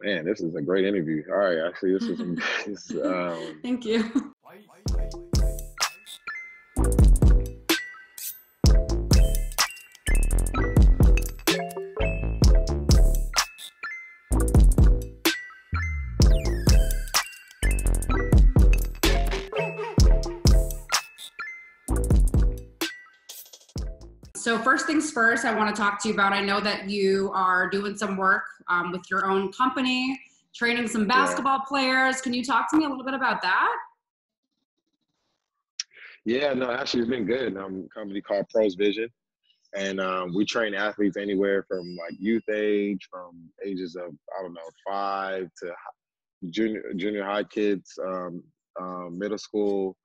Man, this is a great interview. All right, actually, this is. this, um, Thank you. First things first, I want to talk to you about. I know that you are doing some work um, with your own company, training some basketball yeah. players. Can you talk to me a little bit about that? Yeah, no, actually, it's been good. I'm a company called Pro's Vision, and um, we train athletes anywhere from like youth age, from ages of I don't know five to junior junior high kids, um, um, middle school,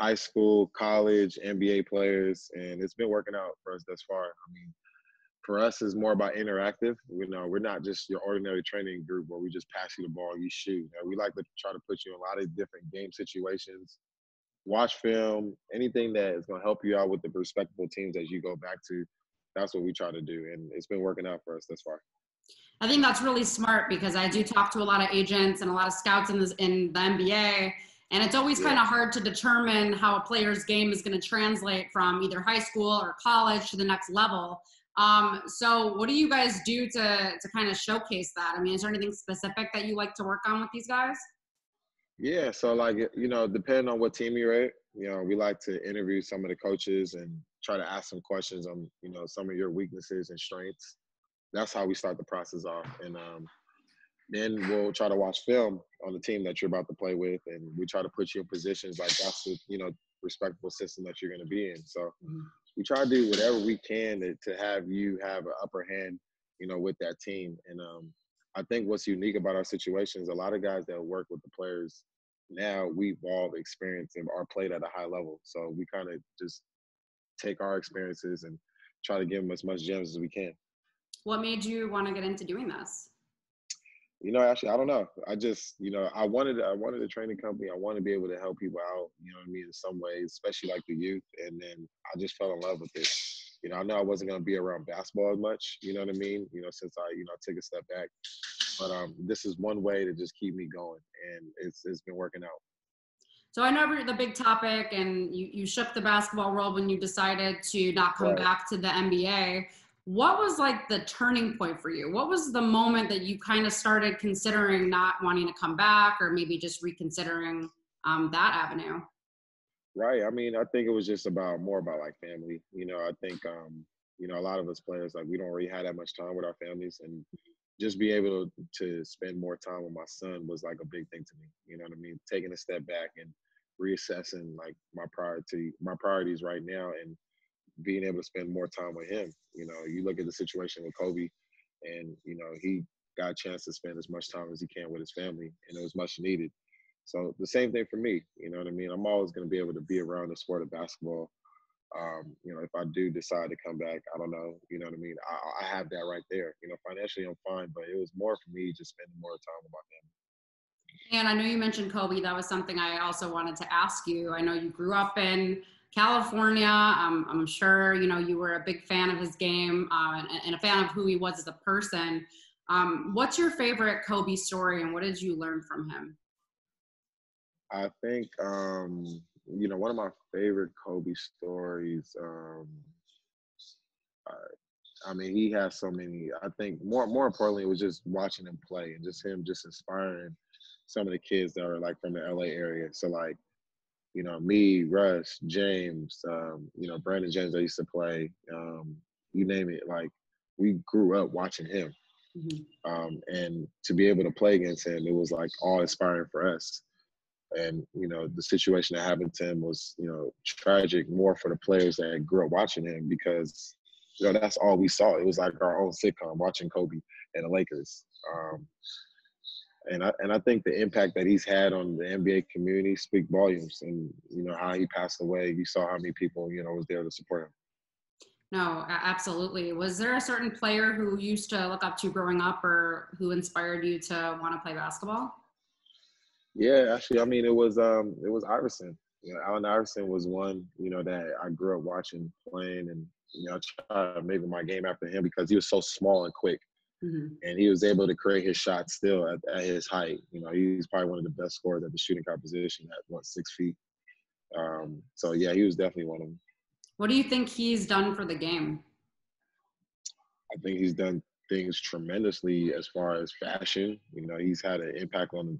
high school, college, NBA players, and it's been working out for us thus far. I mean, for us, it's more about interactive. You know, we're not just your ordinary training group where we just pass you the ball, you shoot. You know, we like to try to put you in a lot of different game situations, watch film, anything that is going to help you out with the respectable teams as you go back to. That's what we try to do, and it's been working out for us thus far. I think that's really smart because I do talk to a lot of agents and a lot of scouts in, this, in the NBA and it's always yeah. kind of hard to determine how a player's game is going to translate from either high school or college to the next level. Um, so, what do you guys do to to kind of showcase that? I mean, is there anything specific that you like to work on with these guys? Yeah, so like you know, depending on what team you're at, you know, we like to interview some of the coaches and try to ask some questions on you know some of your weaknesses and strengths. That's how we start the process off, and um, then we'll try to watch film on the team that you're about to play with, and we try to put you in positions like that's the you know respectable system that you're going to be in. So mm-hmm. we try to do whatever we can to, to have you have an upper hand, you know, with that team. And um, I think what's unique about our situation is a lot of guys that work with the players now we've all experienced and are played at a high level. So we kind of just take our experiences and try to give them as much gems as we can. What made you want to get into doing this? You know, actually, I don't know. I just, you know, I wanted, I wanted a training company. I want to be able to help people out. You know what I mean? In some ways, especially like the youth. And then I just fell in love with it. You know, I know I wasn't going to be around basketball as much. You know what I mean? You know, since I, you know, took a step back. But um, this is one way to just keep me going, and it's it's been working out. So I know the big topic, and you you shook the basketball world when you decided to not come right. back to the NBA what was like the turning point for you? What was the moment that you kind of started considering not wanting to come back or maybe just reconsidering um, that avenue? Right i mean i think it was just about more about like family you know i think um you know a lot of us players like we don't really have that much time with our families and just be able to, to spend more time with my son was like a big thing to me you know what i mean? Taking a step back and reassessing like my priority my priorities right now and being able to spend more time with him. You know, you look at the situation with Kobe, and you know he got a chance to spend as much time as he can with his family, and it was much needed. So the same thing for me. You know what I mean? I'm always going to be able to be around the sport of basketball. Um, you know, if I do decide to come back, I don't know. You know what I mean? I, I have that right there. You know, financially I'm fine, but it was more for me just spending more time with my family. And I know you mentioned Kobe. That was something I also wanted to ask you. I know you grew up in California. Um, I'm sure you know you were a big fan of his game uh, and, and, a fan of who he was as a person. Um, what's your favorite Kobe story, and what did you learn from him? I think um, you know one of my favorite Kobe stories. Um, I, I mean, he has so many. I think more more importantly, it was just watching him play and just him just inspiring some of the kids that are like from the LA area. So like you know, me, Russ, James, um, you know, Brandon James, I used to play, um, you name it. Like, we grew up watching him. Mm-hmm. Um, and to be able to play against him, it was like all inspiring for us. And, you know, the situation that happened to him was, you know, tragic more for the players that grew up watching him because, you know, that's all we saw. It was like our own sitcom watching Kobe and the Lakers. And I and I think the impact that he's had on the NBA community speak volumes. And you know how he passed away, you saw how many people you know was there to support him. No, absolutely. Was there a certain player who you used to look up to growing up, or who inspired you to want to play basketball? Yeah, actually, I mean, it was um, it was Iverson. You know, Allen Iverson was one, you know, that I grew up watching playing, and you know, I tried maybe my game after him because he was so small and quick. Mm-hmm. And he was able to create his shot still at, at, his height. You know, he's probably one of the best scorers at the shooting guard position at what six feet. Um, so yeah, he was definitely one of them. What do you think he's done for the game? I think he's done things tremendously as far as fashion. You know, he's had an impact on,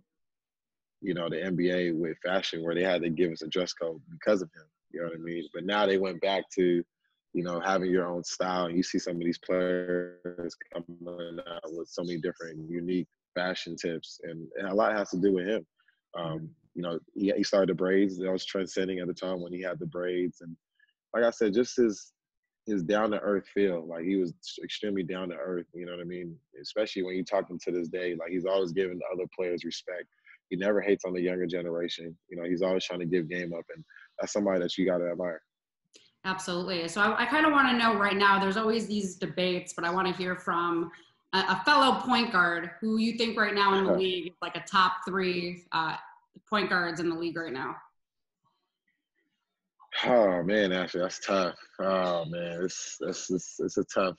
you know, the NBA with fashion where they had to give us a dress code because of him. You know what I mean? But now they went back to, you know, having your own style. And you see some of these players coming out with so many different unique fashion tips, and, and a lot has to do with him. Um, you know, he, he started the braids. That was transcending at the time when he had the braids, and like I said, just his his down to earth feel. Like he was extremely down to earth. You know what I mean? Especially when you talk to him to this day, like he's always giving the other players respect. He never hates on the younger generation. You know, he's always trying to give game up, and that's somebody that you got to admire. Absolutely. So I, I kind of want to know right now. There's always these debates, but I want to hear from a, a, fellow point guard who you think right now in the league is like a top three uh, point guards in the league right now. Oh man, actually, that's tough. Oh man, it's it's it's, it's a tough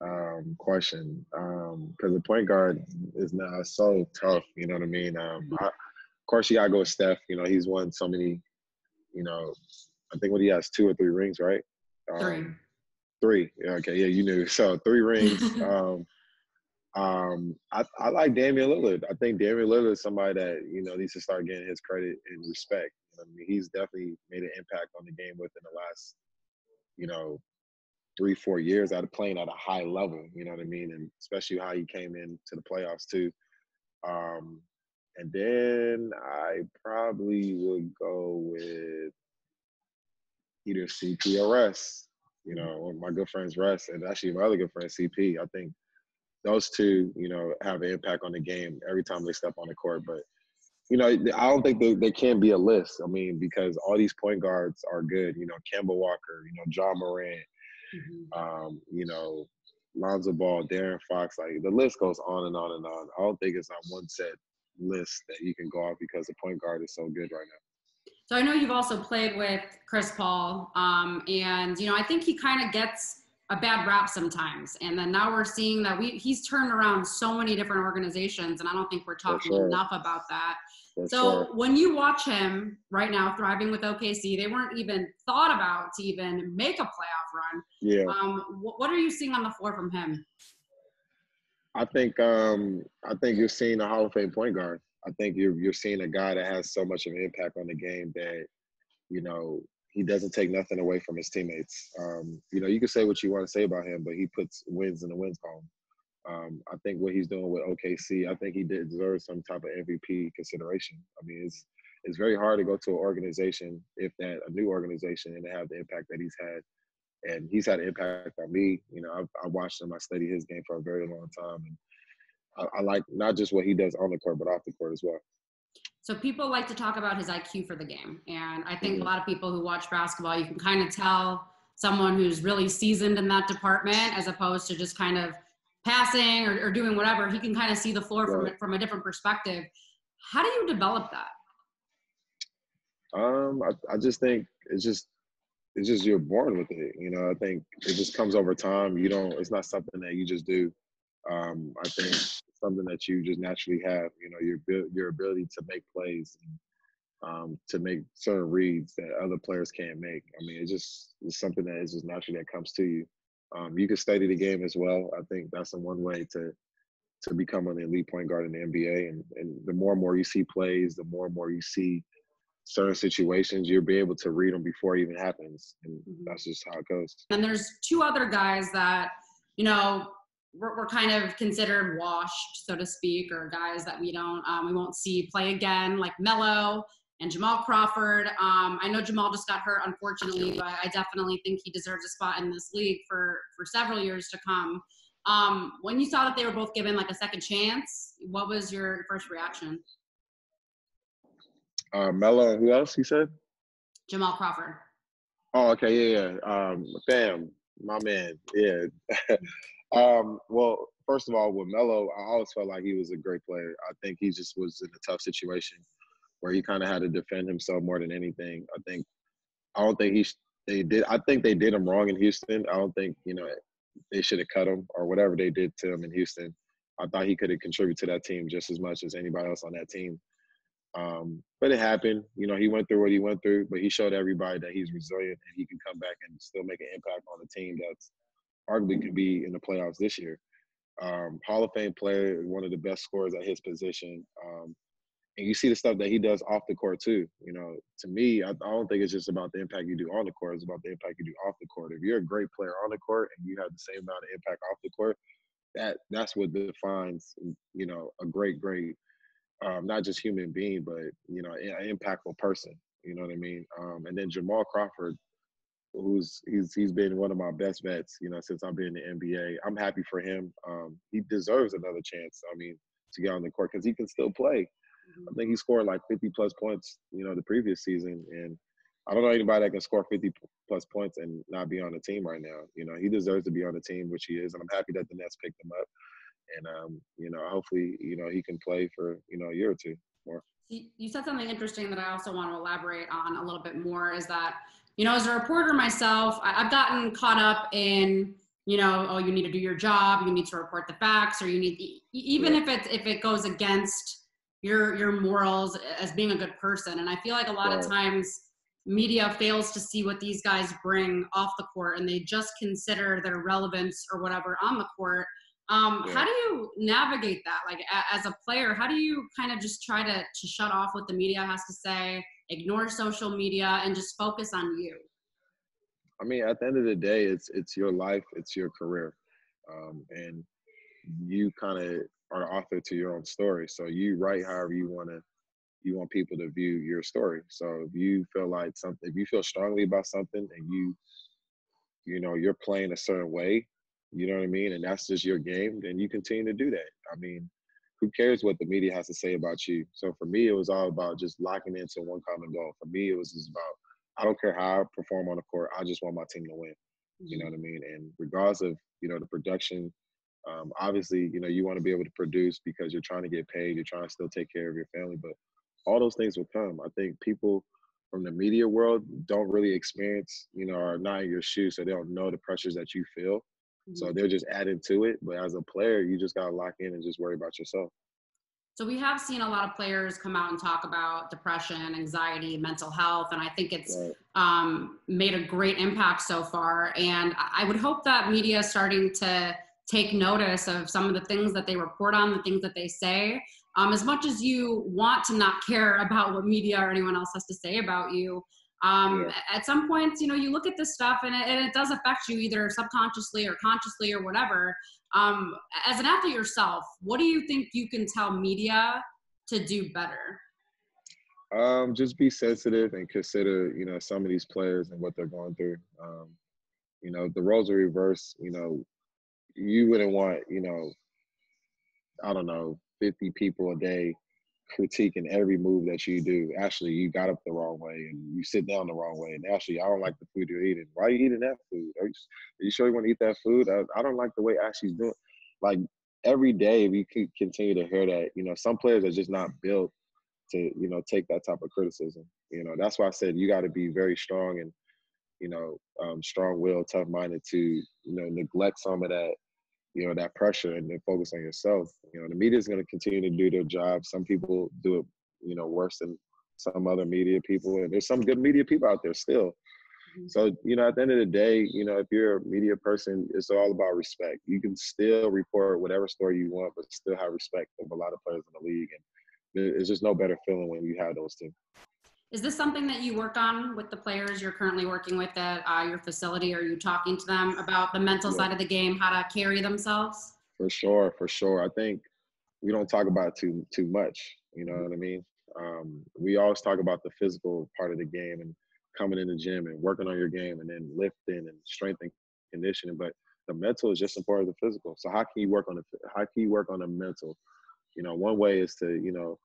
um, question because um, the point guard is now so tough. You know what I mean? Um, I, of course, you gotta go with Steph. You know, he's won so many. You know, I think what he has two or three rings, right? Um, three. Three. Yeah, okay, yeah, you knew. So three rings. um, um, I, I like Damian Lillard. I think Damian Lillard is somebody that you know needs to start getting his credit and respect. I mean, he's definitely made an impact on the game within the last, you know, three, four years out of playing at a high level. You know what I mean? And especially how he came into the playoffs too. Um, and then I probably would go with either CP or Russ. You know, my good friends Russ and actually my other good friend CP. I think those two, you know, have an impact on the game every time they step on the court. But you know, I don't think they, there can be a list. I mean, because all these point guards are good. You know, Kemba Walker, you know, Ja Morant, mm-hmm. um, you know, Lonzo Ball, De'Aaron Fox. Like the list goes on and on and on. I don't think it's on one set list that you can go off because the point guard is so good right now. So I know you've also played with Chris Paul, um, and you know I think he kind of gets a bad rap sometimes. And then now we're seeing that we he's turned around so many different organizations, and I don't think we're talking sure. enough about that. For so sure. when you watch him right now thriving with OKC, they weren't even thought about to even make a playoff run. Yeah. Um, what, what are you seeing on the floor from him? I think um, I think you're seeing a Hall of Fame point guard. I think you're you're seeing a guy that has so much of an impact on the game that you know he doesn't take nothing away from his teammates. Um, you know, you can say what you want to say about him, but he puts wins in the wins column. Um, I think what he's doing with OKC, I think he deserves some type of MVP consideration. I mean, it's it's very hard to go to an organization, if that a new organization, and to have the impact that he's had. And he's had an impact on me. You know, I've, I watched him. I studied his game for a very long time, and I, I like not just what he does on the court, but off the court as well. So people like to talk about his IQ for the game. And I think a lot of people who watch basketball, you can kind of tell someone who's really seasoned in that department as opposed to just kind of passing or, or doing whatever. He can kind of see the floor right. from, from a different perspective. How do you develop that? Um, I, I just think it's just it's just you're born with it. You know, I think it just comes over time. You don't. It's not something that you just do. Um, I think something that you just naturally have. You know, your your ability to make plays and um, to make certain reads that other players can't make. I mean, it just it's something that is just naturally that comes to you. Um, you can study the game as well. I think that's the one way to to become an elite point guard in the NBA. And and the more and more you see plays, the more and more you see certain situations, you'll be able to read them before it even happens. And mm-hmm. that's just how it goes. And there's two other guys that, you know, we're, we're kind of considered washed, so to speak, or guys that we don't um, we won't see play again, like Melo and Jamal Crawford. Um, I know Jamal just got hurt, unfortunately, but I definitely think he deserves a spot in this league for for several years to come. Um, when you saw that they were both given like a second chance, what was your first reaction? Uh, Melo, who else? You said Jamal Crawford. Oh, okay, yeah, yeah. Um, bam, my man. Yeah. Um, well, first of all, with Melo, I always felt like he was a great player. I think he just was in a tough situation where he kind of had to defend himself more than anything. I think I don't think he they did. I think they did him wrong in Houston. I don't think you know they should have cut him or whatever they did to him in Houston. I thought he could have contributed to that team just as much as anybody else on that team. Um, but it happened. You know, he went through what he went through, but he showed everybody that he's resilient and he can come back and still make an impact on the team that's arguably could be in the playoffs this year. Um, Hall of Fame player, one of the best scorers at his position. Um, and you see the stuff that he does off the court too. You know, to me, I, I, don't think it's just about the impact you do on the court; it's about the impact you do off the court. If you're a great player on the court and you have the same amount of impact off the court, that that's what defines you know a great, great, um, not just human being, but you know, an impactful person. You know what I mean? Um, and then Jamal Crawford, who's he's he's been one of my best vets, you know, since I've been in the NBA. I'm happy for him. Um, he deserves another chance. I mean, to get on the court because he can still play. I think he scored like 50 plus points, you know, the previous season. And I don't know anybody that can score 50 plus points and not be on the team right now. You know, he deserves to be on the team, which he is. And I'm happy that the Nets picked him up. And, um, you know, hopefully, you know, he can play for, you know, a year or two more. You said something interesting that I also want to elaborate on a little bit more is that, you know, as a reporter myself, I've gotten caught up in, you know, oh, you need to do your job, you need to report the facts, or you need, even if it if it goes against your your morals as being a good person. And i feel like a lot right. of times media fails to see what these guys bring off the court and they just consider their relevance or whatever on the court. Um, yeah. how do you navigate that? Like a, as a player how do you kind of just try to, to shut off what the media has to say ignore social media and just focus on you i mean at the end of the day it's it's your life it's your career um, and you kind of are author to your own story. So you write however you want to you want people to view your story. So if you feel like something, if you feel strongly about something and you, you know, you're playing a certain way, you know what I mean, and that's just your game, then you continue to do that. I mean, who cares what the media has to say about you? So for me, it was all about just locking into one common goal. For me, it was just about I don't care how I perform on the court, I just want my team to win. You know mm-hmm. what I mean? And regardless of you know the production um, obviously, you know, you want to be able to produce because you're trying to get paid, you're trying to still take care of your family, but all those things will come. I think people from the media world don't really experience, you know, are not in your shoes, so they don't know the pressures that you feel. Mm-hmm. So they're just added to it. But as a player, you just gotta lock in and just worry about yourself. So we have seen a lot of players come out and talk about depression, anxiety, mental health, and I think it's right. um, made a great impact so far. And I would hope that media is starting to take notice of some of the things that they report on, the things that they say. Um, as much as you want to not care about what media or anyone else has to say about you, um, yeah. at some points, you know, you look at this stuff and it, and it, does affect you either subconsciously or consciously or whatever. Um, as an athlete yourself, what do you think you can tell media to do better? Um, just be sensitive and consider, you know, some of these players and what they're going through. Um, you know, the roles are reversed. You know, you wouldn't want, you know, I don't know, 50 people a day critiquing every move that you do. Actually, you got up the wrong way and you sit down the wrong way. And actually, I don't like the food you're eating. Why are you eating that food? Are you, are you sure you want to eat that food? I, I don't like the way Ashley's doing. Like every day, we could continue to hear that. You know, some players are just not built to, you know, take that type of criticism. You know, that's why I said you got to be very strong and, you know, um, strong will, tough-minded to, you know, neglect some of that you know that pressure and then focus on yourself. You know the media is going to continue to do their job. Some people do it you know worse than some other media people and there's some good media people out there still. Mm-hmm. so you know at the end of the day you know if you're a media person it's all about respect. You can still report whatever story you want but still have respect of a lot of players in the league and there's just no better feeling when you have those two is this something that you work on with the players you're currently working with at uh, your facility? Are you talking to them about the mental yeah. side of the game, how to carry themselves? For sure, for sure. I think we don't talk about it too too much. You know what I mean? Um, we always talk about the physical part of the game and coming in the gym and working on your game and then lifting and strength and conditioning. But the mental is just a part of the physical. So how can you work on the how can you work on the mental? You know, one way is to you know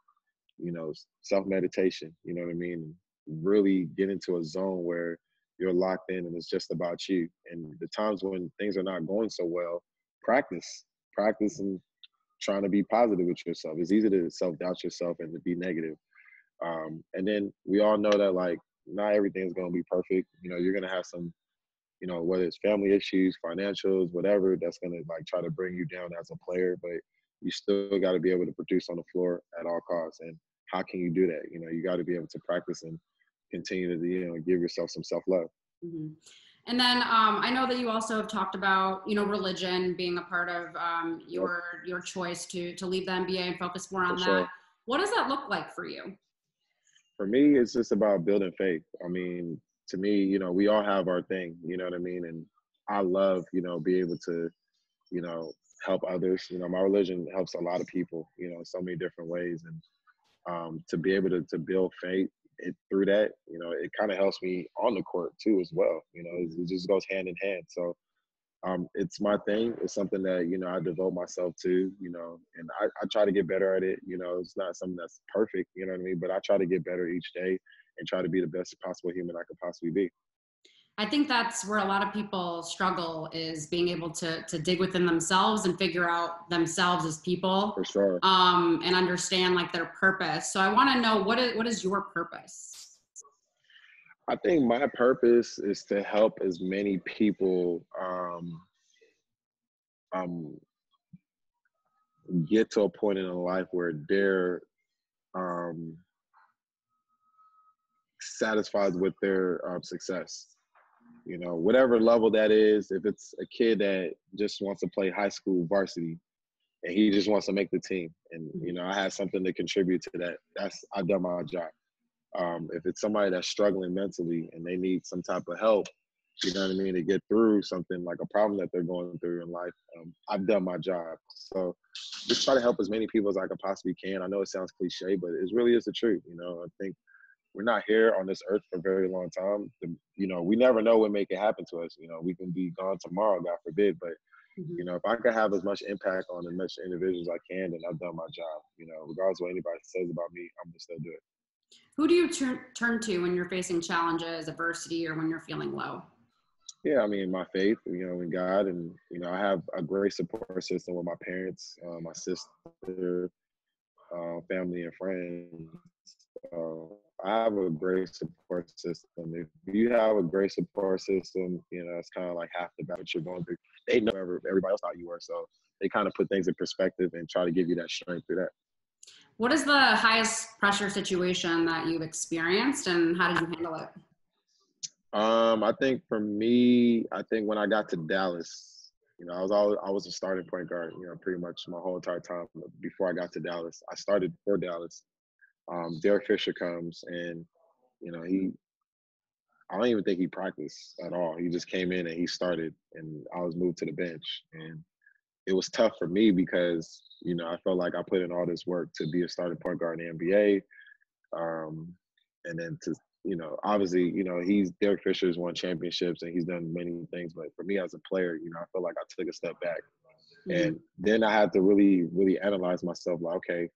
you know, self meditation, you know what I mean? Really get into a zone where you're locked in and it's just about you. And the times when things are not going so well, practice, practice and trying to be positive with yourself. It's easy to self doubt yourself and to be negative. Um, and then we all know that like not everything is going to be perfect. You know, you're going to have some you know, whether it's family issues, financials, whatever, that's gonna like try to bring you down as a player. But you still got to be able to produce on the floor at all costs. And how can you do that? You know, you got to be able to practice and continue to you know give yourself some self love. Mm-hmm. And then um, I know that you also have talked about you know religion being a part of um, your yep. your choice to to leave the NBA and focus more on for that. Sure. What does that look like for you? For me, it's just about building faith. I mean, to me, you know, we all have our thing. You know what I mean? And I love you know be able to you know help others. You know, my religion helps a lot of people. You know, in so many different ways, and um, to be able to to build faith it, through that, you know, it kind of helps me on the court too as well. You know, it, it just goes hand in hand. So um, it's my thing. It's something that you know I devote myself to. You know, and I, I try to get better at it. You know, it's not something that's perfect. You know what I mean? But I try to get better each day and try to be the best possible human I could possibly be. I think that's where a lot of people struggle is being able to to dig within themselves and figure out themselves as people. For sure. Um, and understand like their purpose. So I want to know what is what is your purpose? I think my purpose is to help as many people um, um, get to a point in their life where they're um, satisfied with their um, success you know, whatever level that is, if it's a kid that just wants to play high school varsity and he just wants to make the team and mm-hmm. you know, I have something to contribute to that, that's I've done my job. Um, if it's somebody that's struggling mentally and they need some type of help, you know what I mean, to get through something like a problem that they're going through in life, um, I've done my job. So just try to help as many people as I can possibly can. I know it sounds cliche, but it really is the truth. You know, I think we're not here on this earth for a very long time. The, you know, we never know what make it happen to us. You know, we can be gone tomorrow, God forbid. But mm-hmm. you know, if I can have as much impact on as much individuals as I can, then I've done my job. You know, regardless of what anybody says about me, I'm gonna still do it. Who do you turn turn to when you're facing challenges, adversity, or when you're feeling low? Yeah, I mean, my faith, you know, in God, and you know, I have a great support system with my parents, uh, my sister, uh, family, and friends. Uh, I have a great support system. If you have a great support system, you know, it's kind of like half the battle you're going through. They know everybody else how you are, so they kind of put things in perspective and try to give you that strength through that. What is the highest pressure situation that you've experienced, and how did you handle it? Um, I think for me, I think when I got to Dallas, you know, I was always, I was a starting point guard, you know, pretty much my whole entire time before I got to Dallas. I started for Dallas um, Derek Fisher comes and you know he I don't even think he practiced at all. He just came in and he started and I was moved to the bench and it was tough for me because you know I felt like I put in all this work to be a starting point guard in the NBA um, and then to you know obviously you know he's Derek Fisher's won championships and he's done many things but for me as a player you know I felt like I took a step back mm-hmm. and then I had to really really analyze myself like okay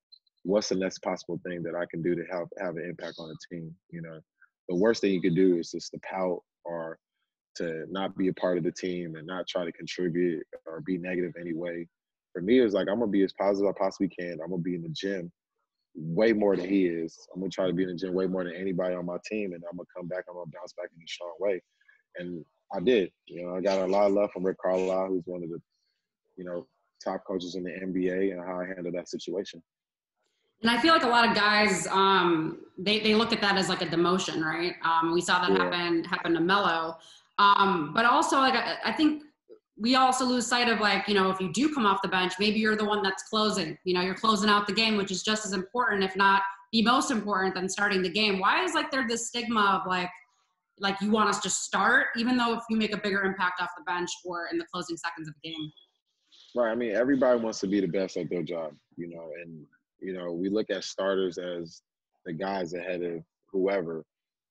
what's the next possible thing that I can do to help have an impact on a team? You know, the worst thing you could do is just to pout or to not be a part of the team and not try to contribute or be negative anyway. For me, it's like I'm gonna be as positive as I possibly can. I'm gonna be in the gym way more than he is. I'm gonna try to be in the gym way more than anybody on my team, and I'm gonna come back. I'm gonna bounce back in a strong way, and I did. You know, I got a lot of love from Rick Carlisle, who's one of the, you know, top coaches in the NBA, and how I handled that situation. And I feel like a lot of guys, um, they, they look at that as like a demotion, right? Um, we saw that yeah. happen happen to Melo. Um, but also, like I, I, think we also lose sight of like, you know, if you do come off the bench, maybe you're the one that's closing. You know, you're closing out the game, which is just as important, if not the most important, than starting the game. Why is like there this stigma of like, like you want us to start, even though if you make a bigger impact off the bench or in the closing seconds of the game? Right. I mean, everybody wants to be the best at their job, you know, and you know, we look at starters as the guys ahead of whoever,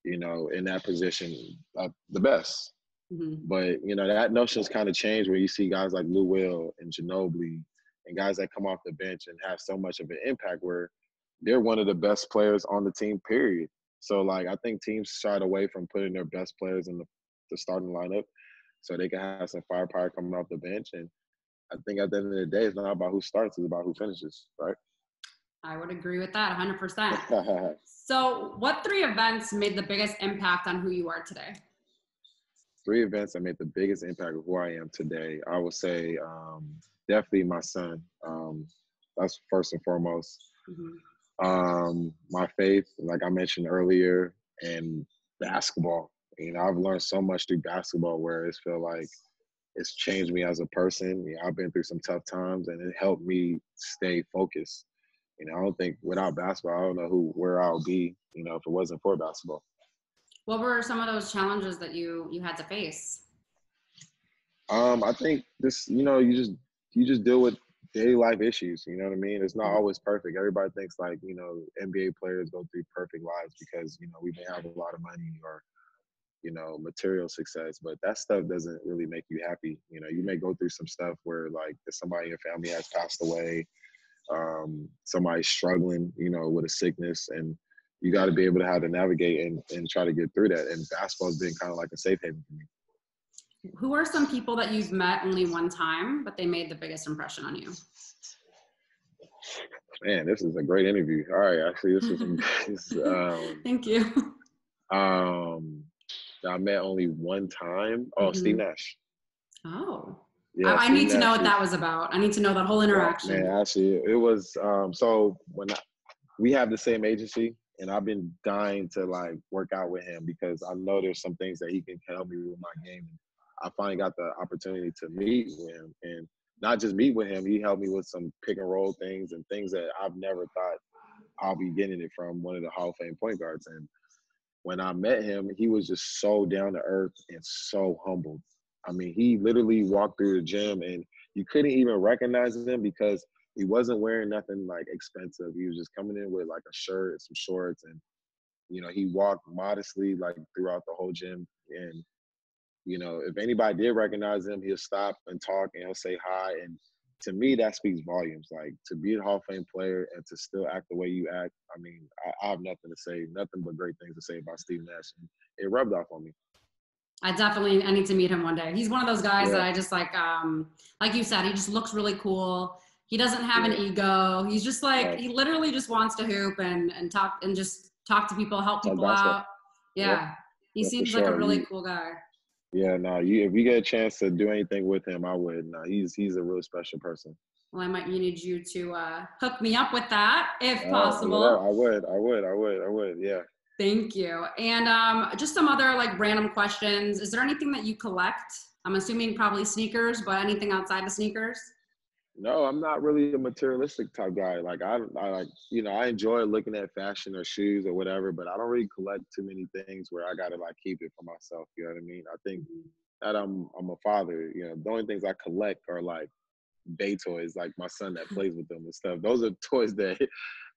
you know, in that position, uh, the best. Mm-hmm. But you know that notion's kind of changed where you see guys like Lou Will and Ginobili and guys that come off the bench and have so much of an impact where they're one of the best players on the team. Period. So like I think teams shied away from putting their best players in the, the starting lineup so they can have some firepower coming off the bench. And I think at the end of the day, it's not about who starts; it's about who finishes, right? I would agree with that 100%. so, what three events made the biggest impact on who you are today? three events that made the biggest impact of who I am today. I would say um, definitely my son. Um, that's first and foremost. Mm-hmm. Um, my faith, like I mentioned earlier, and basketball. You know, I've learned so much through basketball where it's feel like it's changed me as a person. You know, I've been through some tough times and it helped me stay focused. You know, I don't think without basketball, I don't know who where I'll be. You know, if it wasn't for basketball. What were some of those challenges that you you had to face? Um, I think this, you know, you just you just deal with daily life issues. You know what I mean? It's not mm-hmm. always perfect. Everybody thinks like you know NBA players go through perfect lives because you know we may have a lot of money or you know material success, but that stuff doesn't really make you happy. You know, you may go through some stuff where like somebody in your family has passed away, um, somebody's struggling, you know, with a sickness, and you got to be able to how to navigate and, and try to get through that. And basketball's been kind of like a safe haven for me. Who are some people that you've met only one time, but they made the biggest impression on you? Man, this is a great interview. All right, actually, this is. this, um, Thank you. Um, I met only one time. Oh, mm-hmm. Steve Nash. Oh. Yeah, I, I need to know what that was about. I need to know that whole interaction. Yeah, actually, it was. Um, so when I, we have the same agency, and I've been dying to like work out with him because I know there's some things that he can help me with my game. I finally got the opportunity to meet with him and not just meet with him, he helped me with some pick and roll things and things that I've never thought I'll be getting it from one of the Hall of Fame point guards. And when I met him, he was just so down to earth and so humbled. I mean, he literally walked through the gym and you couldn't even recognize him because he wasn't wearing nothing like expensive. He was just coming in with like a shirt, some shorts, and you know, he walked modestly like throughout the whole gym. And you know, if anybody did recognize him, he'll stop and talk and he'll say hi. And to me, that speaks volumes. Like to be a Hall of Fame player and to still act the way you act. I mean, I, I have nothing to say, nothing but great things to say about Steve Nash. And it rubbed off on me. I definitely I need to meet him one day. He's one of those guys yeah. that I just like um like you said, he just looks really cool. He doesn't have yeah. an ego. He's just like right. he literally just wants to hoop and and talk and just talk to people, help people out. Yeah. yeah. He seems sure. like a really cool guy. Yeah, no, you if you get a chance to do anything with him, I would. No, he's he's a really special person. Well, I might need you to uh, hook me up with that if uh, possible. I would, I would, I would, I would. Yeah. Thank you. And um, just some other like random questions. Is there anything that you collect? I'm assuming probably sneakers, but anything outside of sneakers? No, I'm not really a materialistic type guy. Like I, I like you know I enjoy looking at fashion or shoes or whatever, but I don't really collect too many things where I gotta like keep it for myself. You know what I mean? I think that I'm I'm a father. You know, the only things I collect are like bay toys, like my son that plays with them and stuff. Those are toys that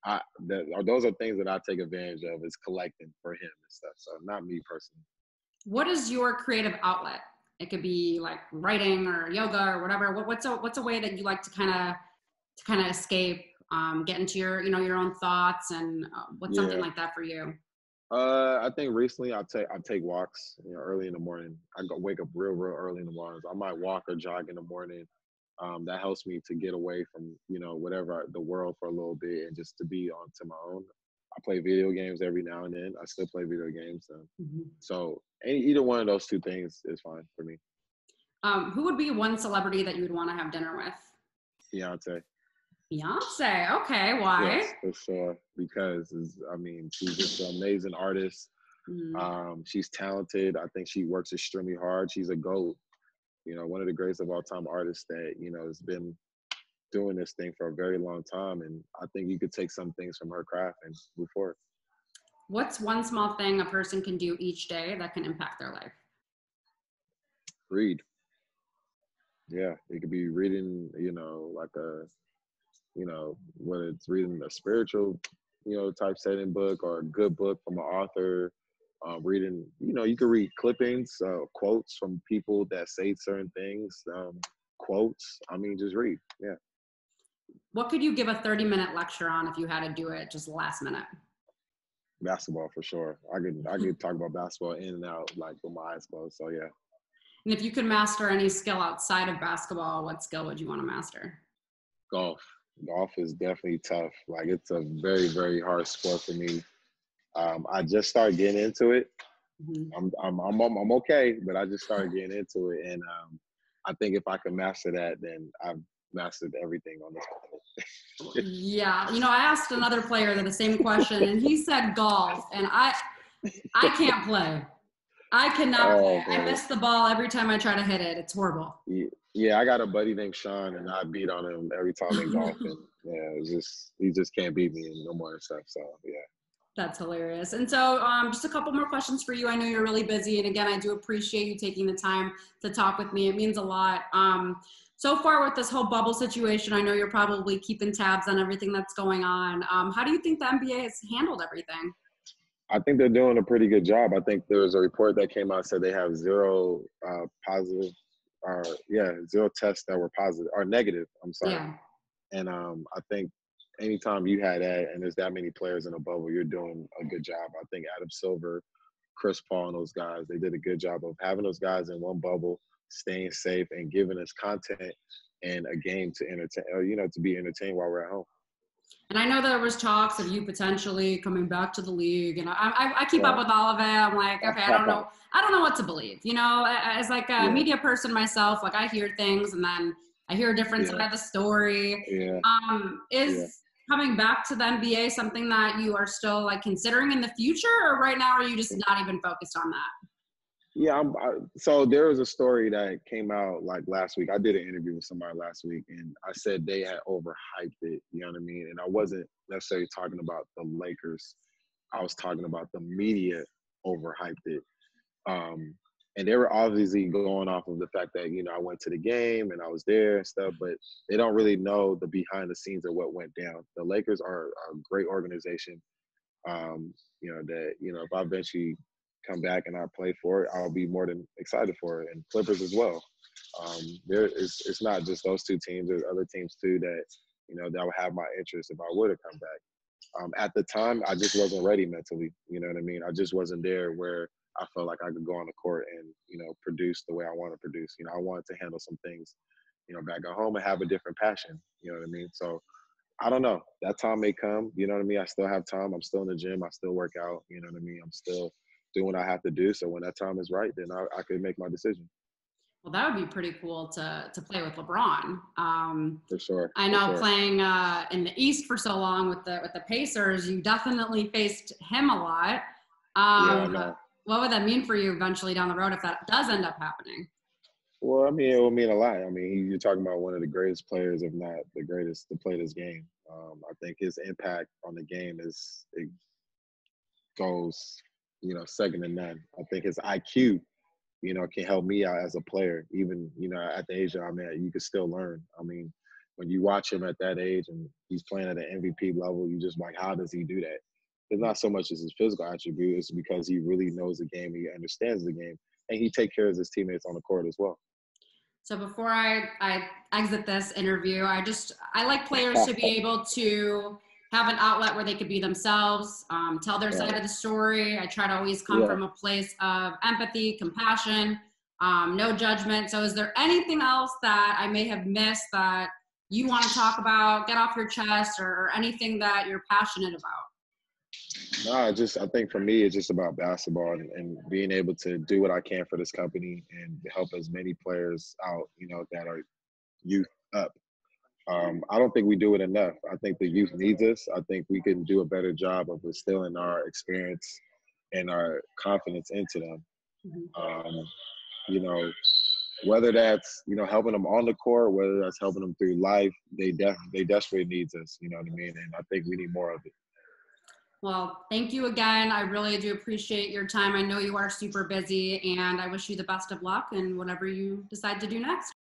I that those are things that I take advantage of is collecting for him and stuff. So not me personally. What is your creative outlet? It could be like writing or yoga or whatever. What, what's a what's a way that you like to kind of to kind of escape, um, get into your you know your own thoughts, and uh, what's yeah. something like that for you? Uh, I think recently I take I take walks, you know, early in the morning. I go wake up real, real early in the mornings. I might walk or jog in the morning. Um, that helps me to get away from you know whatever the world for a little bit and just to be on to my own. I play video games every now and then. I still play video games. So, mm-hmm. so any, either one of those two things is fine for me. Um, who would be one celebrity that you would want to have dinner with? Beyonce. Beyonce. Okay, why? Yes, for sure. Because I mean, she's just an amazing artist. Mm-hmm. Um, she's talented. I think she works extremely hard. She's a goat. You know, one of the greatest of all time artists that you know has been doing this thing for a very long time. And I think you could take some things from her craft and move forward. What's one small thing a person can do each day that can impact their life? Read. Yeah, it could be reading, you know, like a, you know, whether it's reading a spiritual, you know, type setting book or a good book from an author, uh, reading, you know, you can read clippings, uh, quotes from people that say certain things, um, quotes. I mean, just read. Yeah. What could you give a 30 minute lecture on if you had to do it just last minute? Basketball for sure. I could I could talk about basketball in and out like with my eyes closed. So yeah. And if you could master any skill outside of basketball, what skill would you want to master? Golf. Golf is definitely tough. Like it's a very very hard sport for me. Um, I just started getting into it, Mm-hmm. I'm, I'm, I'm, I'm okay, but I just started getting into it. And um, I think if I can master that, then I've mastered everything on this planet. yeah. You know, I asked another player the same question and he said golf and I, I can't play. I cannot oh, play. I miss the ball every time I try to hit it. It's horrible. Yeah, yeah, I got a buddy named Sean, and I beat on him every time in golf. And yeah, it's just he just can't beat me no more and stuff. So yeah. That's hilarious. And so, um, just a couple more questions for you. I know you're really busy, and again, I do appreciate you taking the time to talk with me. It means a lot. Um, so far, with this whole bubble situation, I know you're probably keeping tabs on everything that's going on. Um, how do you think the NBA has handled everything? I think they're doing a pretty good job. I think there was a report that came out said they have zero uh, positive, or yeah, zero tests that were positive or negative. I'm sorry. Yeah. And um, I think anytime you had that and there's that many players in a bubble, you're doing a good job. I think Adam Silver, Chris Paul, and those guys, they did a good job of having those guys in one bubble, staying safe, and giving us content and a game to entertain, you know, to be entertained while we're at home. And I know there was talks of you potentially coming back to the league, and I, I, I keep yeah. up with all of it. I'm like, okay, I don't know, I don't know what to believe. You know, as like a yeah. media person myself, like I hear things, and then I hear a different yeah. side of the story. Yeah. Um, is coming back to the NBA something that you are still like considering in the future, or right now are you just not even focused on that? Yeah, I, so there was a story that came out like last week. I did an interview with somebody last week, and I said they had overhyped it. You know what I mean? And I wasn't necessarily talking about the Lakers. I was talking about the media overhyped it. Um, and they were obviously going off of the fact that you know I went to the game and I was there and stuff, but they don't really know the behind the scenes of what went down. The Lakers are, a great organization. Um, you know that you know if I eventually come back and I play for it, I'll be more than excited for it. And Clippers as well. Um, there is it's not just those two teams. There's other teams too that you know that would have my interest if I were to come back. Um, at the time, I just wasn't ready mentally. You know what I mean? I just wasn't there where I felt like I could go on the court and you know produce the way I want to produce. You know, I wanted to handle some things, you know, back at home and have a different passion. You know what I mean? So I don't know. That time may come. You know what I mean? I still have time. I'm still in the gym. I still work out. You know what I mean? I'm still doing what I have to do. So when that time is right, then I, I could make my decision. Well, that would be pretty cool to to play with LeBron. Um, for sure. I know sure. playing uh, in the East for so long with the with the Pacers, you definitely faced him a lot. Um, yeah, what would that mean for you eventually down the road if that does end up happening? Well, I mean, it will mean a lot. I mean, you're talking about one of the greatest players, if not the greatest, to play this game. Um, I think his impact on the game is it goes you know, second to none. I think his IQ, you know, can help me out as a player. Even, you know, at the age that I'm at, you can still learn. I mean, when you watch him at that age and he's playing at an MVP level, you just like, how does he do that? It's not so much as his physical attribute, it's because he really knows the game, he understands the game, and he take care of his teammates on the court as well. So before I, I exit this interview, I just I like players to be able to have an outlet where they could be themselves, um, tell their yeah. side of the story. I try to always come yeah. from a place of empathy, compassion, um, no judgment. So, is there anything else that I may have missed that you want to talk about, get off your chest, or, or anything that you're passionate about? No, just I think for me, it's just about basketball and, and, being able to do what I can for this company and help as many players out, you know, that are youth up um, I don't think we do it enough. I think the youth needs us. I think we can do a better job of instilling our experience and our confidence into them. Um, you know, whether that's you know helping them on the court, whether that's helping them through life, they def they desperately needs us. You know what I mean? And I think we need more of it. Well, thank you again. I really do appreciate your time. I know you are super busy, and I wish you the best of luck in whatever you decide to do next.